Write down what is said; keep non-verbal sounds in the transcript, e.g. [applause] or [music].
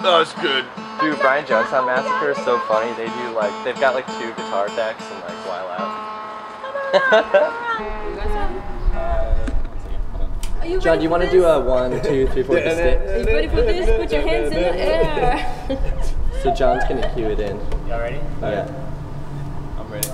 [laughs] That's good. Dude, Brian Jonestown Massacre is so funny. They do like they've got like two guitar decks and like while out. [laughs] John, do you want to do a one, two, three, four. Are you ready for this? Put your hands in the air. [laughs] So John's gonna cue it in. Y'all ready? Yeah. I'm ready.